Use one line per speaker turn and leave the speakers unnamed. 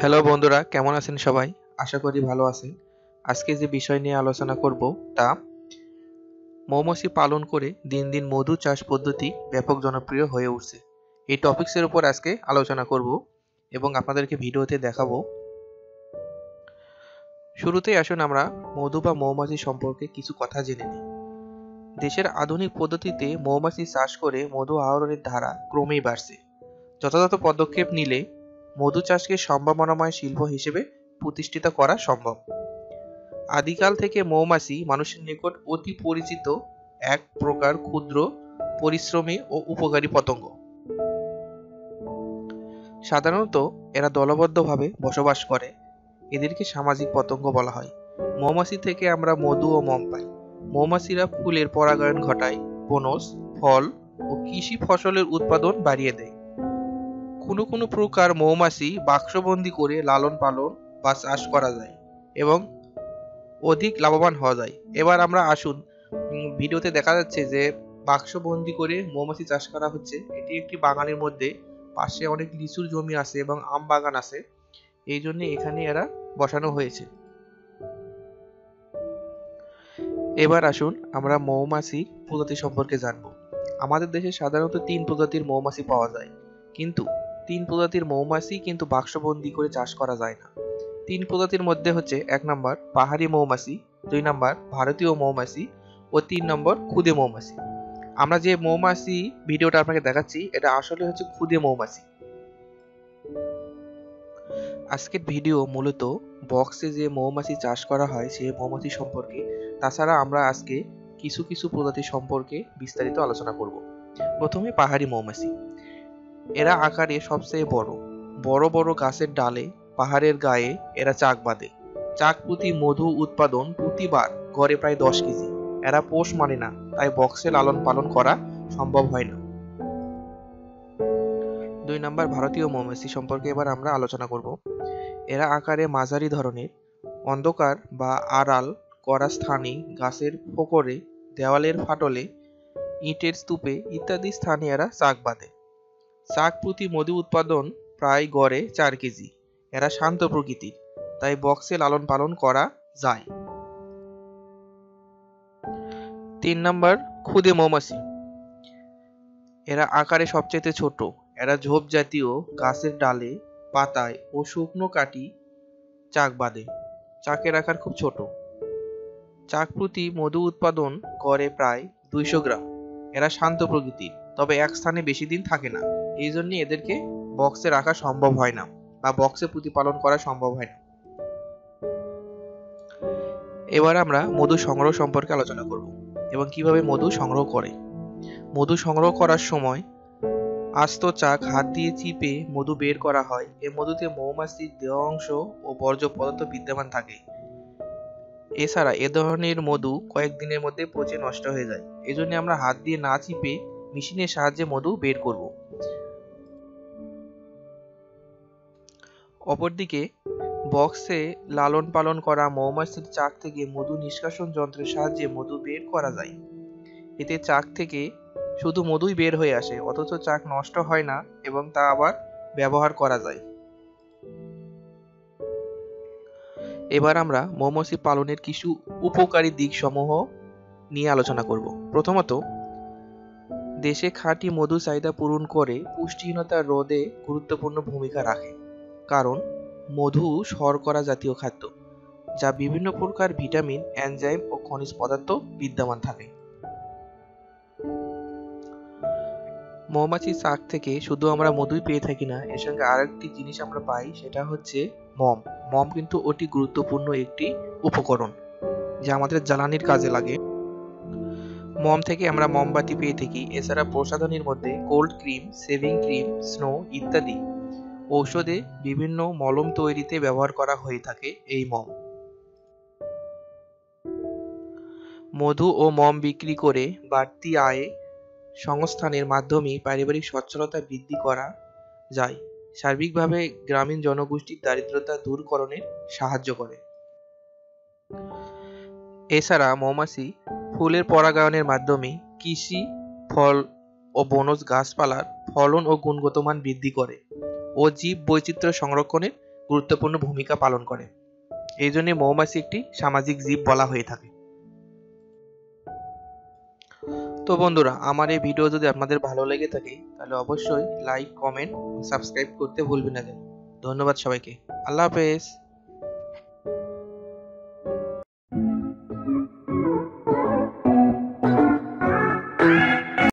Hello বন্ধুরা, কেমন আছেন সবাই? আশা করি ভালো আছেন। আজকে যে বিষয় নিয়ে আলোচনা করব তা, মৌমাছি পালন করে দিন দিন মধু চাষ পদ্ধতি ব্যাপক জনপ্রিয় হয়ে উঠছে। এই টপিকসের উপর আজকে আলোচনা করব এবং আপনাদেরকে ভিডিওতে দেখাবো। শুরুতেই আসুন আমরা মধু বা মৌমাছি সম্পর্কে কিছু কথা জেনে নিই। দেশের আধুনিক পদ্ধতিতে মৌমাছি চাষ করে মধু আহরণের ধারা ক্রমেই বাড়ছে। যথাযথ পদক্ষেপ নিলে মধু চাষকে সম্ভাবনাময় শিল্প হিসেবে প্রতিষ্ঠিত করা সম্ভব। আদিকাল থেকে মৌমাছি মানুষের নিকট অতি পরিচিত এক প্রকার ক্ষুদ্র, পরিশ্রমী ও উপকারী পতঙ্গ। সাধারণত এরা দলবদ্ধভাবে বসবাস করে। এদেরকে সামাজিক পতঙ্গ বলা হয়। মৌমাছি থেকে আমরা মধু ও মম পাই। মৌমাছিরা ফুলের পরাগায়ন ঘটায়, বনজ, ফল ও কৃষি ফসলের উৎপাদন বাড়িয়ে দেয়। কোনো কোনো প্রকার মৌমাছি বাক্সবন্দি করে লালন পালন বা চাষ করা যায় এবং অধিক লাভবান হওয়া যায়। এবার আমরা আসুন ভিডিওতে দেখা যাচ্ছে যে বাক্সবন্দি করে মৌমাছি চাষ করা হচ্ছে। এটি একটি বাগানের মধ্যে পাশে অনেক লিচুর জমি আছে এবং আম বাগান আছে। এই জন্য এখানে এরা বসানো হয়েছে। এবার আসুন, আমরা মৌমাছি প্রজাতি সম্পর্কে জানব। আমাদের দেশে সাধারণত তিন প্রজাতির মৌমাছি পাওয়া যায়। কিন্তু তিন প্রজাতির মৌমাছি কিন্তু বাক্সবন্দি করে চাষ করা যায় না। তিন প্রজাতির মধ্যে হচ্ছে এক নম্বর পাহাড়ি মৌমাছি, দুই নম্বর ভারতীয় মৌমাছি ও তিন নম্বর খুদে মৌমাছি। আমরা যে মৌমাছি ভিডিওটা আপনাকে দেখাচ্ছি, এটা আসলে হচ্ছে খুদে মৌমাছি। আজকের ভিডিও মূলত বক্সে যে মৌমাছি চাষ করা হয় সেই মৌমাছি সম্পর্কে। তাছাড়া আমরা আজকে কিছু কিছু প্রজাতি সম্পর্কে বিস্তারিত আলোচনা করব। প্রথমে পাহাড়ি মৌমাছি। এরা আকারে সবচেয়ে বড়। বড় বড় গাছের ডালে, পাহাড়ের গায়ে এরা চাক বাঁধে। চাক প্রতি মধু উৎপাদন প্রতিবার গড়ে প্রায় দশ কেজি। এরা পোষ মানে না, তাই বক্সে লালন পালন করা সম্ভব হয় না। দুই নম্বর ভারতীয় মৌমাছি সম্পর্কে এবার আমরা আলোচনা করব। এরা আকারে মাঝারি ধরনের, অন্ধকার বা আড়াল করা স্থানে গাছের ফোকরে, দেওয়ালের ফাটলে, ইটের স্তূপে ইত্যাদি স্থানে এরা চাক বাঁধে। চাক প্রতি মধু উৎপাদন প্রায় গড়ে চার কেজি। এরা শান্ত প্রকৃতির, তাই বক্সে লালন পালন করা যায়। তিন নম্বর, খুদে মৌমাছি। এরা আকারে সবচেয়ে ছোট। এরা ঝোপ জাতীয়, গাছের ডালে, পাতায় ও শুকনো কাটি চাক বাঁধে। চাকের আকার খুব ছোট। চাক প্রতি মধু উৎপাদন করে প্রায় দুইশো গ্রাম। এরা শান্ত প্রকৃতির, তবে এক স্থানে বেশি দিন থাকে না। এই জন্য এদেরকে বক্সে রাখা সম্ভব হয় না বা বক্সে প্রতিপালন করা সম্ভব হয় না। এবার আমরা মধু সংগ্রহ সম্পর্কে আলোচনা করব এবং কীভাবে মধু সংগ্রহ করে। মধু সংগ্রহ করার সময় আস্ত চাক হাত দিয়ে চিপে মধু বের করা হয়। এ মধুতে মৌমাছির দেহ অংশ ও বর্জ্য পদার্থ বিদ্যমান থাকে। এছাড়া এ ধরনের মধু কয়েকদিনের মধ্যে পচে নষ্ট হয়ে যায়। এজন্য আমরা হাত দিয়ে না চিপে মেশিনের সাহায্যে মধু বের করব। অপরদিকে, বক্সে লালন পালন করা মৌমাছির চাক থেকে মধু নিষ্কাশন যন্ত্রের সাহায্যে মধু বের করা যায়। এতে চাক থেকে শুধু মধুই বের হয়ে আসে, অথচ চাক নষ্ট হয় না এবং তা আবার ব্যবহার করা যায়। এবার আমরা মৌমাছি পালনের কিছু উপকারী দিক সমূহ নিয়ে আলোচনা করব। প্রথমত, দেশে খাঁটি মধু চাহিদা পূরণ করে পুষ্টিহীনতা রোধে গুরুত্বপূর্ণ ভূমিকা রাখে। কারণ মধু শর্করা জাতীয় খাদ্য, যা বিভিন্ন প্রকার ভিটামিন, এনজাইম ও খনিজ পদার্থ বিদ্যমান থাকে। মৌমাছির চাক থেকে শুধু আমরা মধুই পেয়ে থাকি না, এর সঙ্গে আরেকটি জিনিস আমরা পাই, সেটা হচ্ছে মম। মম কিন্তু অতি গুরুত্বপূর্ণ একটি উপকরণ, যা আমাদের জ্বালানির কাজে লাগে। মম থেকে আমরা মোমবাতি পেয়ে থাকি, এছাড়া প্রসাধনীর মধ্যে cold cream shaving cream snow ইত্যাদি। ঔষধে বিভিন্ন মলম তৈরিতে ব্যবহার করা হয়ে থাকে এই মম। মধু ও মম বিক্রি করে বাড়তি আয়ে সংস্থানের মাধ্যমে পারিবারিক সচ্ছলতা বৃদ্ধি করা যায়। সার্বিকভাবে গ্রামীণ জনগোষ্ঠীর দারিদ্রতা দূরকরণে সাহায্য করে। এছাড়া মৌমাছি ফুলের পরাগায়নের মাধ্যমে কৃষি ফল ও বনজ গাছপালার ফলন ও গুণগত মান বৃদ্ধি করে। ও জীব বৈচিত্র্য সংরক্ষণের গুরুত্বপূর্ণ ভূমিকা পালন করে। এই জন্য মৌমাছি একটি সামাজিক জীব বলা হয়ে থাকে। তো বন্ধুরা, আমার এই ভিডিও যদি আপনাদের ভালো লেগে থাকে, তাহলে অবশ্যই লাইক কমেন্ট সাবস্ক্রাইব করতে ভুলবেন না যেন ধন্যবাদ সবাইকে। আল্লাহ হাফেজ।